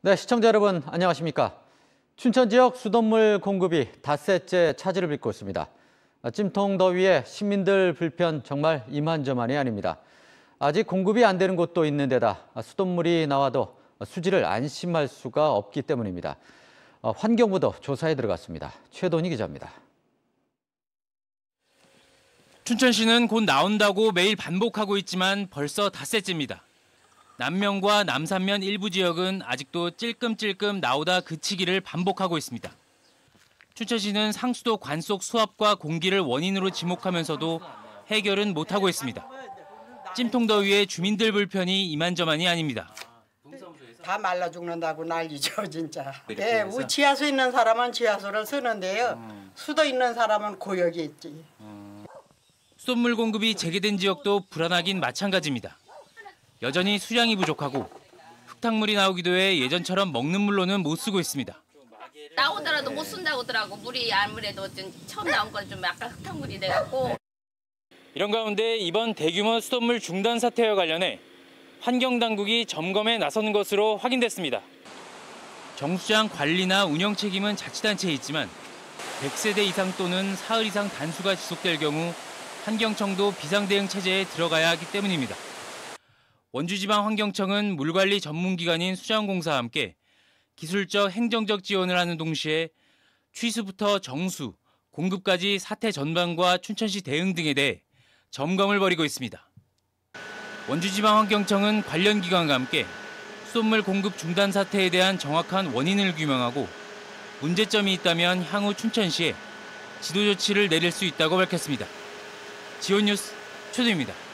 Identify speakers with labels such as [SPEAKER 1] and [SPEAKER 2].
[SPEAKER 1] 네, 시청자 여러분 안녕하십니까? 춘천 지역 수돗물 공급이 닷새째 차질을 빚고 있습니다. 아, 찜통 더위에 시민들 불편 정말 이만저만이 아닙니다. 아직 공급이 안 되는 곳도 있는 데다 수돗물이 나와도 수질을 안심할 수가 없기 때문입니다. 어, 환경부도 조사에 들어갔습니다. 최돈희 기자입니다.
[SPEAKER 2] 춘천시는 곧 나온다고 매일 반복하고 있지만 벌써 닷새째입니다. 남면과 남산면 일부 지역은 아직도 찔끔찔끔 나오다 그치기를 반복하고 있습니다. 춘천시는 상수도 관속 수압과 공기를 원인으로 지목하면서도 해결은 못하고 있습니다. 찜통더위에 주민들 불편이 이만저만이 아닙니다.
[SPEAKER 3] 다 말라 죽는다고 난리죠 진짜. 네, 우 지하수 있는 사람은 지하수를 쓰는데요. 수도 있는 사람은 고역이 있지.
[SPEAKER 2] 수돗물 공급이 재개된 지역도 불안하긴 마찬가지입니다. 여전히 수량이 부족하고 흙탕물이 나오기도 해 예전처럼 먹는 물로는 못 쓰고 있습니다.
[SPEAKER 4] 나오더라도 못 쓴다고 하더라고. 물이 아무래도 좀 처음 나온 건좀 약간 흙탕물이 돼갖고
[SPEAKER 2] 이런 가운데 이번 대규모 수돗물 중단 사태와 관련해 환경당국이 점검에 나서는 것으로 확인됐습니다. 정수장 관리나 운영 책임은 자치단체에 있지만 100세대 이상 또는 사흘 이상 단수가 지속될 경우 환경청도 비상대응 체제에 들어가야 하기 때문입니다. 원주지방환경청은 물관리 전문기관인 수자원공사와 함께 기술적 행정적 지원을 하는 동시에 취수부터 정수, 공급까지 사태 전반과 춘천시 대응 등에 대해 점검을 벌이고 있습니다. 원주지방환경청은 관련 기관과 함께 수돗물 공급 중단 사태에 대한 정확한 원인을 규명하고 문제점이 있다면 향후 춘천시에 지도 조치를 내릴 수 있다고 밝혔습니다. 지원 뉴스 최도입니다.